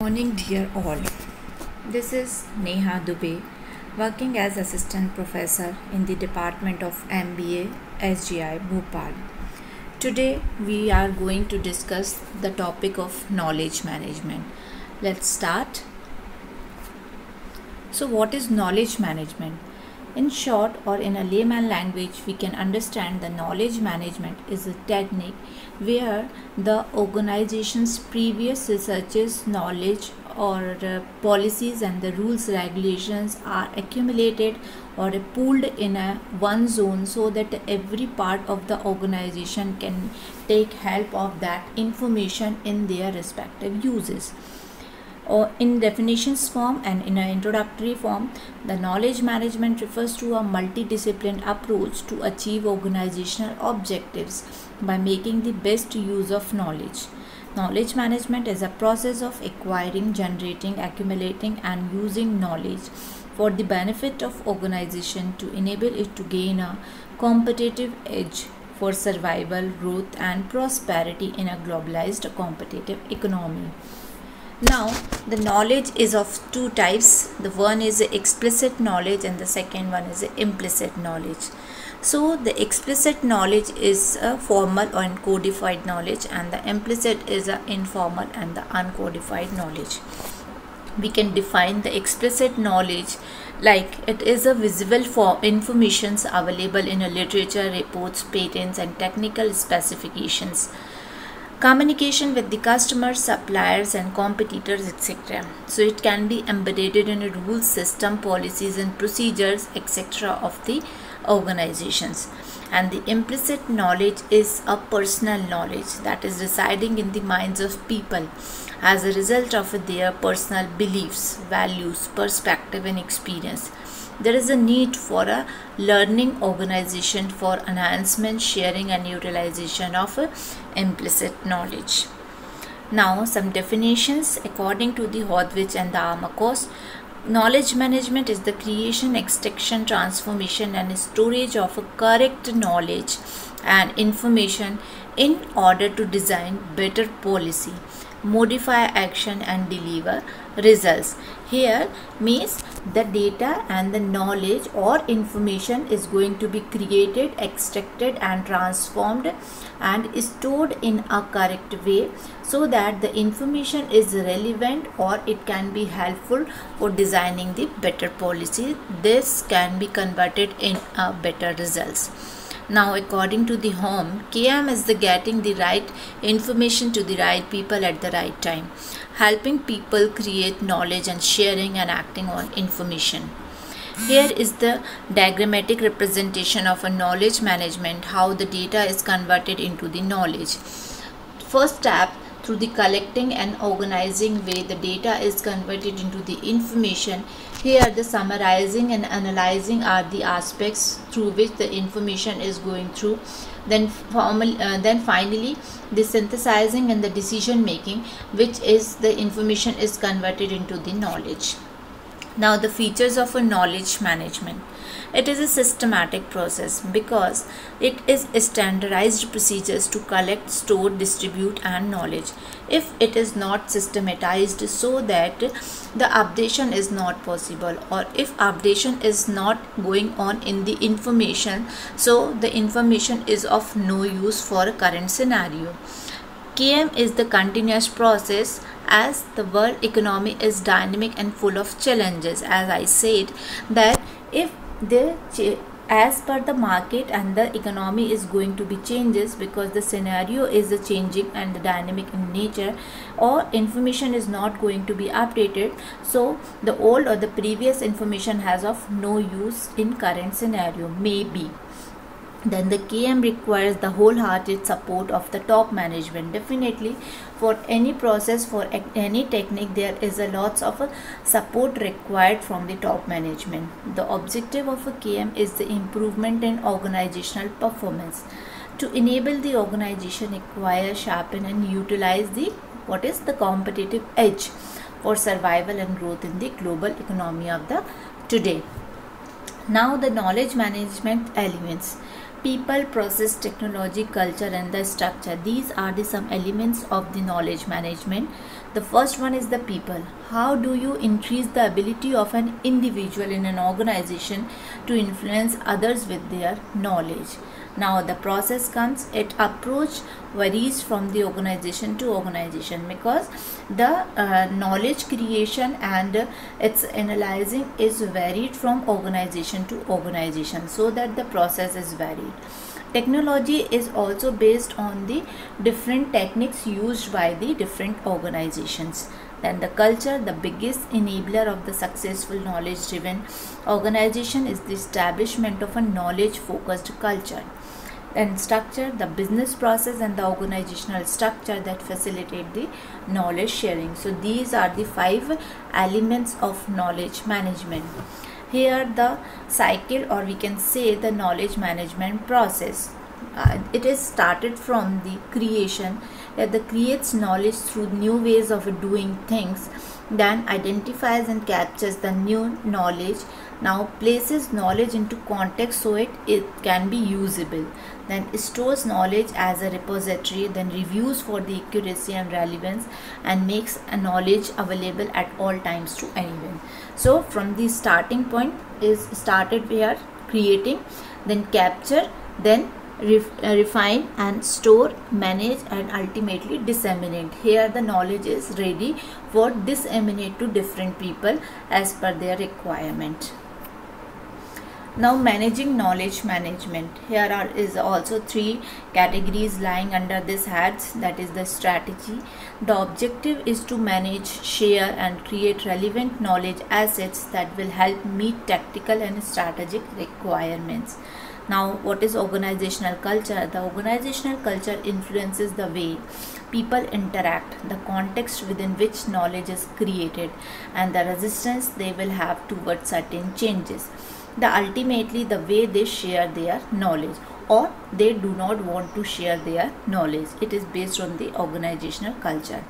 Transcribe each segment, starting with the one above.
Morning, dear all. This is Neha Dubey, working as assistant professor in the Department of MBA SGI Bhopal. Today, we are going to discuss the topic of knowledge management. Let's start. So, what is knowledge management? In short, or in a layman language, we can understand the knowledge management is a technique where the organization's previous researches, knowledge, or uh, policies and the rules regulations are accumulated or pooled in a one zone so that every part of the organization can take help of that information in their respective uses or in definitions form and in an introductory form the knowledge management refers to a multidisciplined approach to achieve organizational objectives by making the best use of knowledge. Knowledge management is a process of acquiring generating accumulating and using knowledge for the benefit of organization to enable it to gain a competitive edge for survival growth and prosperity in a globalized competitive economy now the knowledge is of two types. The one is explicit knowledge and the second one is implicit knowledge. So the explicit knowledge is a formal or codified knowledge and the implicit is a informal and the uncodified knowledge. We can define the explicit knowledge like it is a visible for informations available in a literature reports patents and technical specifications communication with the customers suppliers and competitors etc so it can be embedded in a rules system policies and procedures etc of the organizations. And the implicit knowledge is a personal knowledge that is residing in the minds of people as a result of their personal beliefs values perspective and experience there is a need for a learning organization for enhancement sharing and utilization of uh, implicit knowledge. Now some definitions. According to the Horwitch and the Armacost knowledge management is the creation extraction transformation and storage of a correct knowledge and information in order to design better policy modify action and deliver results. Here means the data and the knowledge or information is going to be created extracted and transformed and stored in a correct way so that the information is relevant or it can be helpful for designing the better policy. This can be converted in a better results now, according to the home, KM is the getting the right information to the right people at the right time, helping people create knowledge and sharing and acting on information. Here is the diagrammatic representation of a knowledge management, how the data is converted into the knowledge. First step, through the collecting and organizing way, the data is converted into the information here the summarizing and analyzing are the aspects through which the information is going through. Then, formal, uh, then finally the synthesizing and the decision making which is the information is converted into the knowledge. Now the features of a knowledge management. It is a systematic process because it is standardized procedures to collect, store, distribute and knowledge. If it is not systematized so that the updation is not possible or if updation is not going on in the information so the information is of no use for a current scenario. KM is the continuous process as the world economy is dynamic and full of challenges as i said that if the as per the market and the economy is going to be changes because the scenario is a changing and the dynamic in nature or information is not going to be updated. So the old or the previous information has of no use in current scenario. Maybe then the KM requires the wholehearted support of the top management. Definitely for any process, for any technique, there is a lots of uh, support required from the top management. The objective of a KM is the improvement in organizational performance. To enable the organization acquire, sharpen and utilize the what is the competitive edge for survival and growth in the global economy of the today. Now the knowledge management elements people process technology culture and the structure. These are the some elements of the knowledge management the first one is the people. How do you increase the ability of an individual in an organization to influence others with their knowledge? Now the process comes it approach varies from the organization to organization because the uh, knowledge creation and uh, its analyzing is varied from organization to organization so that the process is varied technology is also based on the different techniques used by the different organizations. Then the culture the biggest enabler of the successful knowledge driven organization is the establishment of a knowledge focused culture. And structure the business process and the organizational structure that facilitate the knowledge sharing. So these are the five elements of knowledge management here the cycle or we can say the knowledge management process. Uh, it is started from the creation that the creates knowledge through new ways of doing things then identifies and captures the new knowledge now places knowledge into context so it, it can be usable. Then stores knowledge as a repository then reviews for the accuracy and relevance and makes a knowledge available at all times to anyone. So from the starting point is started we are creating then capture then ref, uh, refine and store manage and ultimately disseminate. Here the knowledge is ready for disseminate to different people as per their requirement now managing knowledge management. Here are is also three categories lying under this heads that is the strategy. The objective is to manage share and create relevant knowledge assets that will help meet tactical and strategic requirements. Now what is organizational culture? The organizational culture influences the way people interact the context within which knowledge is created and the resistance they will have towards certain changes the ultimately the way they share their knowledge or they do not want to share their knowledge it is based on the organizational culture.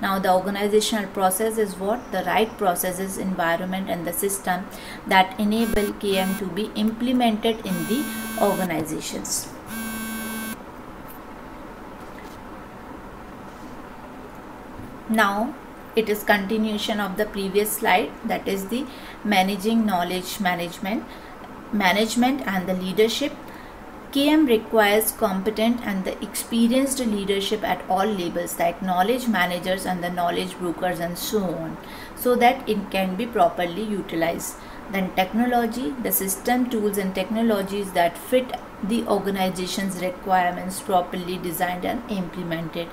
Now the organizational process is what? The right processes environment and the system that enable km to be implemented in the organizations. Now it is continuation of the previous slide that is the managing knowledge management management and the leadership KM requires competent and the experienced leadership at all levels like knowledge managers and the knowledge brokers and so on so that it can be properly utilized. Then technology, the system tools and technologies that fit the organization's requirements properly designed and implemented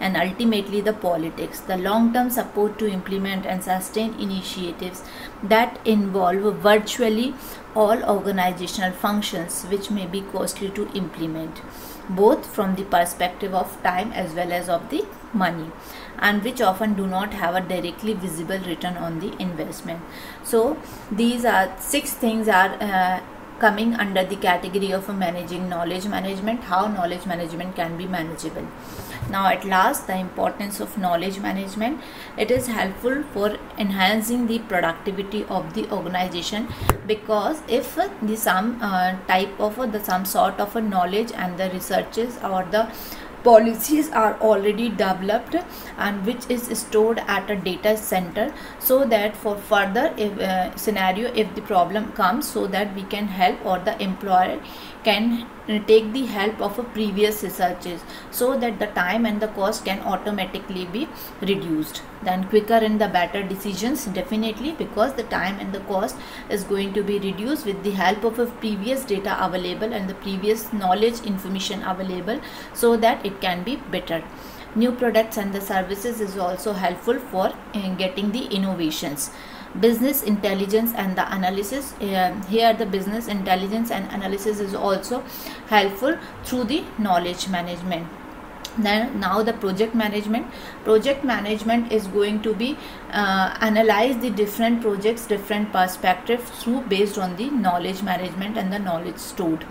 and ultimately the politics, the long-term support to implement and sustain initiatives that involve virtually all organizational functions which may be costly to implement both from the perspective of time as well as of the money and which often do not have a directly visible return on the investment. So these are six things are uh, coming under the category of managing knowledge management how knowledge management can be manageable. Now at last the importance of knowledge management. It is helpful for enhancing the productivity of the organization because if the some uh, type of uh, the some sort of a knowledge and the researches or the policies are already developed and which is stored at a data center so that for further if, uh, scenario if the problem comes so that we can help or the employer can take the help of a previous researches so that the time and the cost can automatically be reduced. Then quicker and the better decisions definitely because the time and the cost is going to be reduced with the help of a previous data available and the previous knowledge information available so that it can be better. New products and the services is also helpful for uh, getting the innovations. Business intelligence and the analysis uh, here the business intelligence and analysis is also helpful through the knowledge management. Then now the project management. Project management is going to be uh, analyze the different projects different perspectives through based on the knowledge management and the knowledge stored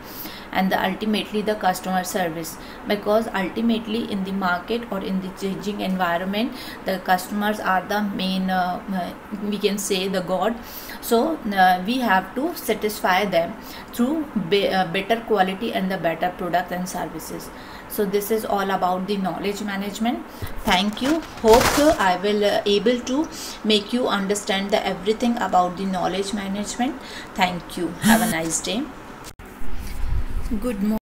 and the ultimately the customer service. Because ultimately in the market or in the changing environment the customers are the main uh, uh we can say the god. So uh, we have to satisfy them through be, uh, better quality and the better product and services. So this is all about the knowledge management. Thank you. Hope i will uh, able to make you understand the everything about the knowledge management. Thank you. Have a nice day. Good morning